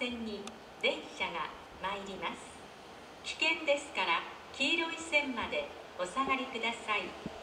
線に電車が参ります。危険ですから黄色い線までお下がりください。